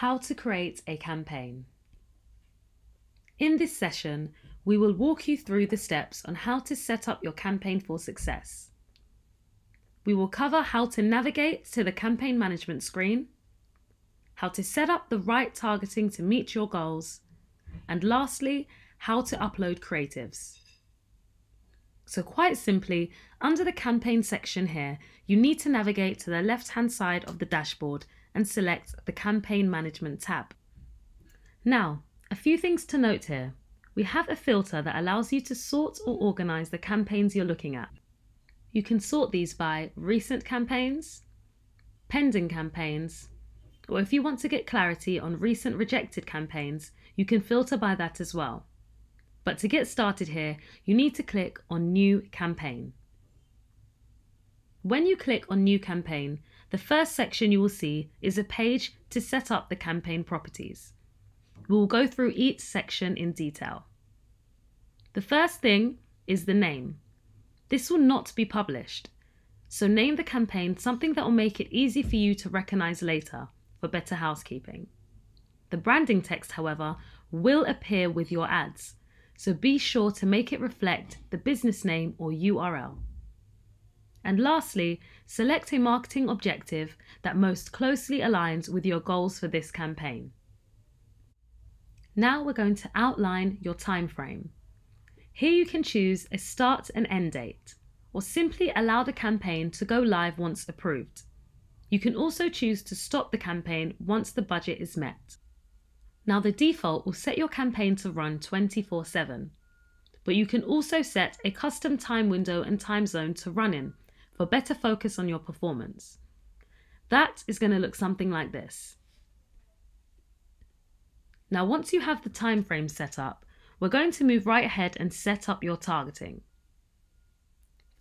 How to create a campaign. In this session, we will walk you through the steps on how to set up your campaign for success. We will cover how to navigate to the campaign management screen, how to set up the right targeting to meet your goals, and lastly, how to upload creatives. So quite simply, under the campaign section here, you need to navigate to the left hand side of the dashboard and select the campaign management tab. Now, a few things to note here. We have a filter that allows you to sort or organize the campaigns you're looking at. You can sort these by recent campaigns, pending campaigns, or if you want to get clarity on recent rejected campaigns, you can filter by that as well. But to get started here, you need to click on New Campaign. When you click on New Campaign, the first section you will see is a page to set up the campaign properties. We will go through each section in detail. The first thing is the name. This will not be published, so name the campaign something that will make it easy for you to recognize later for better housekeeping. The branding text, however, will appear with your ads, so be sure to make it reflect the business name or URL. And lastly, select a marketing objective that most closely aligns with your goals for this campaign. Now we're going to outline your time frame. Here you can choose a start and end date, or simply allow the campaign to go live once approved. You can also choose to stop the campaign once the budget is met. Now the default will set your campaign to run 24 7, but you can also set a custom time window and time zone to run in for better focus on your performance. That is going to look something like this. Now once you have the time frame set up, we're going to move right ahead and set up your targeting.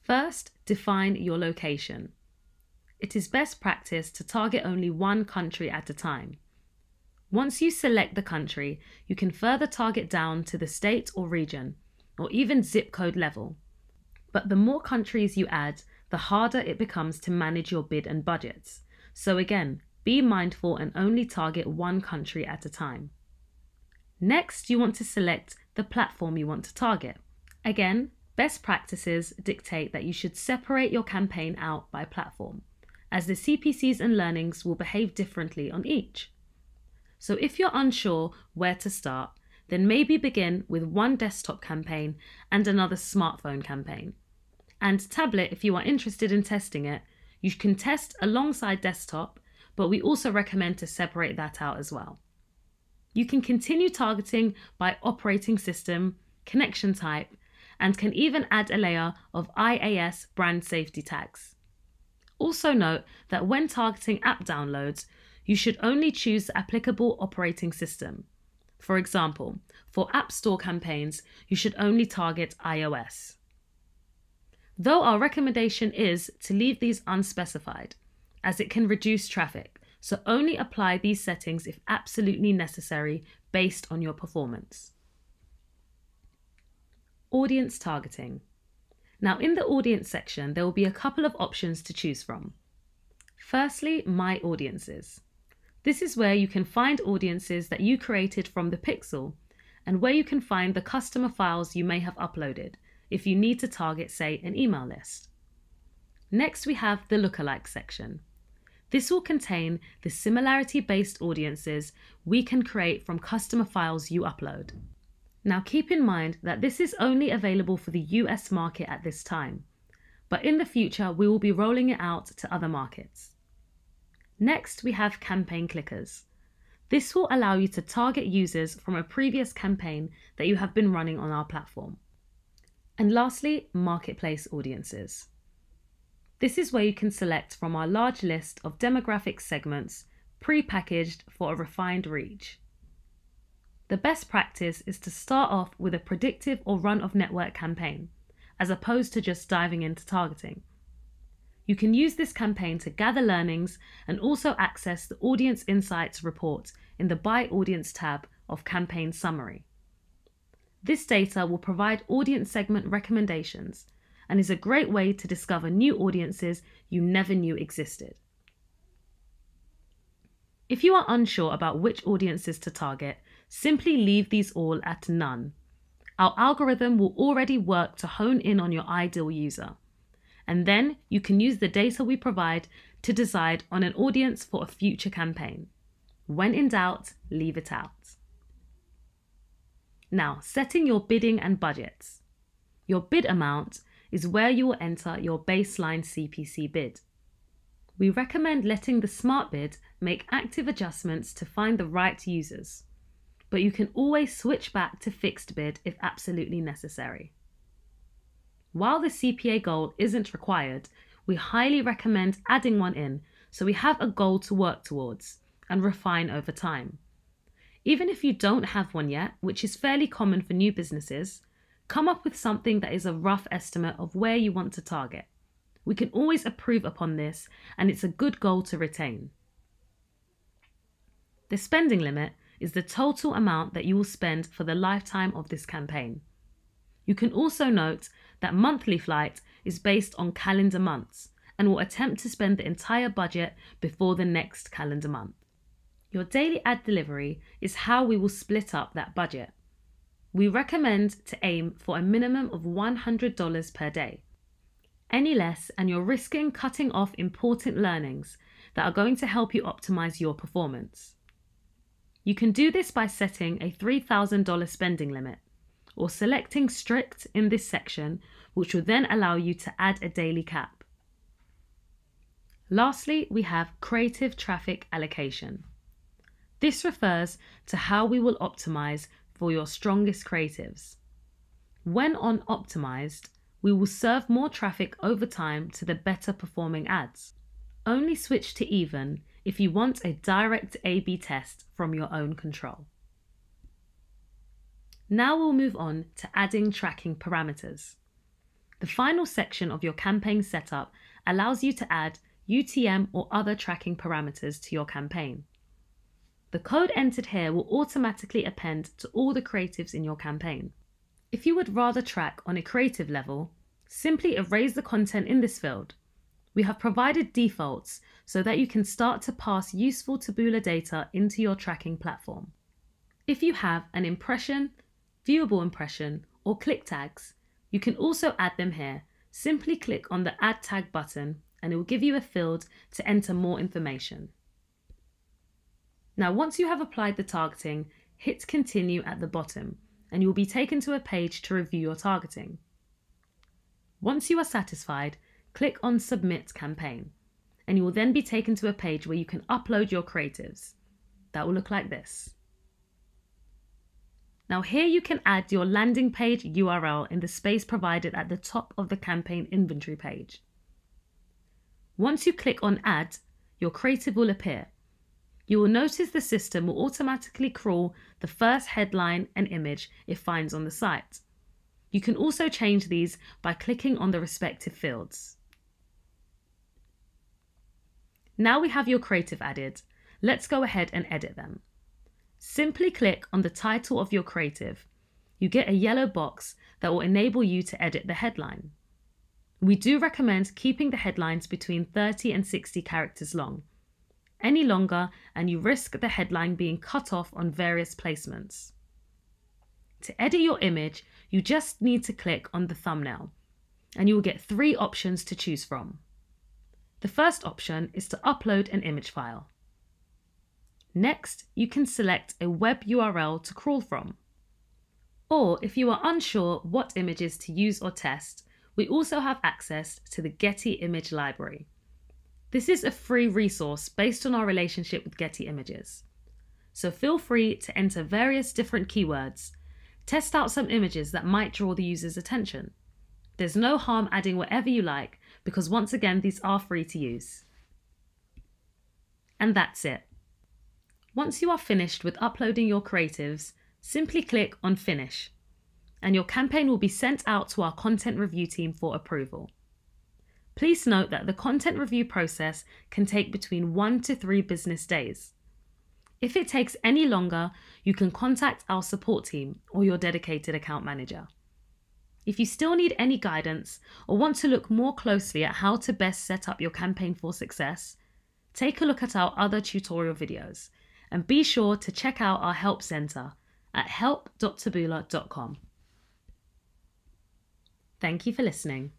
First, define your location it is best practice to target only one country at a time. Once you select the country, you can further target down to the state or region, or even zip code level. But the more countries you add, the harder it becomes to manage your bid and budgets. So again, be mindful and only target one country at a time. Next, you want to select the platform you want to target. Again, best practices dictate that you should separate your campaign out by platform as the CPCs and learnings will behave differently on each. So if you're unsure where to start, then maybe begin with one desktop campaign and another smartphone campaign. And tablet, if you are interested in testing it, you can test alongside desktop, but we also recommend to separate that out as well. You can continue targeting by operating system, connection type, and can even add a layer of IAS brand safety tags. Also note that when targeting app downloads, you should only choose the applicable operating system. For example, for App Store campaigns, you should only target iOS. Though our recommendation is to leave these unspecified, as it can reduce traffic, so only apply these settings if absolutely necessary based on your performance. Audience targeting. Now in the audience section, there will be a couple of options to choose from. Firstly, My Audiences. This is where you can find audiences that you created from the pixel and where you can find the customer files you may have uploaded if you need to target, say, an email list. Next, we have the lookalike section. This will contain the similarity based audiences we can create from customer files you upload. Now keep in mind that this is only available for the US market at this time, but in the future we will be rolling it out to other markets. Next, we have campaign clickers. This will allow you to target users from a previous campaign that you have been running on our platform. And lastly, marketplace audiences. This is where you can select from our large list of demographic segments pre-packaged for a refined reach. The best practice is to start off with a predictive or run of network campaign, as opposed to just diving into targeting. You can use this campaign to gather learnings and also access the Audience Insights report in the By Audience tab of Campaign Summary. This data will provide audience segment recommendations and is a great way to discover new audiences you never knew existed. If you are unsure about which audiences to target, simply leave these all at none. Our algorithm will already work to hone in on your ideal user. And then you can use the data we provide to decide on an audience for a future campaign. When in doubt, leave it out. Now, setting your bidding and budgets. Your bid amount is where you will enter your baseline CPC bid. We recommend letting the smart bid make active adjustments to find the right users, but you can always switch back to fixed bid if absolutely necessary. While the CPA goal isn't required, we highly recommend adding one in so we have a goal to work towards and refine over time. Even if you don't have one yet, which is fairly common for new businesses, come up with something that is a rough estimate of where you want to target. We can always improve upon this, and it's a good goal to retain. The spending limit is the total amount that you will spend for the lifetime of this campaign. You can also note that monthly flight is based on calendar months and will attempt to spend the entire budget before the next calendar month. Your daily ad delivery is how we will split up that budget. We recommend to aim for a minimum of $100 per day. Any less, and you're risking cutting off important learnings that are going to help you optimize your performance. You can do this by setting a $3,000 spending limit or selecting strict in this section, which will then allow you to add a daily cap. Lastly, we have creative traffic allocation. This refers to how we will optimize for your strongest creatives. When on optimized, we will serve more traffic over time to the better performing ads. Only switch to even if you want a direct A B test from your own control. Now we'll move on to adding tracking parameters. The final section of your campaign setup allows you to add UTM or other tracking parameters to your campaign. The code entered here will automatically append to all the creatives in your campaign. If you would rather track on a creative level, simply erase the content in this field. We have provided defaults so that you can start to pass useful Taboola data into your tracking platform. If you have an impression, viewable impression, or click tags, you can also add them here. Simply click on the Add Tag button and it will give you a field to enter more information. Now, once you have applied the targeting, hit Continue at the bottom and you will be taken to a page to review your targeting. Once you are satisfied, click on Submit Campaign and you will then be taken to a page where you can upload your creatives. That will look like this. Now here you can add your landing page URL in the space provided at the top of the campaign inventory page. Once you click on add, your creative will appear. You will notice the system will automatically crawl the first headline and image it finds on the site. You can also change these by clicking on the respective fields. Now we have your creative added. Let's go ahead and edit them. Simply click on the title of your creative. You get a yellow box that will enable you to edit the headline. We do recommend keeping the headlines between 30 and 60 characters long. Any longer, and you risk the headline being cut off on various placements. To edit your image, you just need to click on the thumbnail, and you will get three options to choose from. The first option is to upload an image file. Next, you can select a web URL to crawl from. Or if you are unsure what images to use or test, we also have access to the Getty Image Library. This is a free resource based on our relationship with Getty Images. So feel free to enter various different keywords, test out some images that might draw the user's attention. There's no harm adding whatever you like because once again, these are free to use. And that's it. Once you are finished with uploading your creatives, simply click on Finish, and your campaign will be sent out to our content review team for approval. Please note that the content review process can take between one to three business days. If it takes any longer, you can contact our support team or your dedicated account manager. If you still need any guidance or want to look more closely at how to best set up your campaign for success, take a look at our other tutorial videos and be sure to check out our help centre at help.taboola.com. Thank you for listening.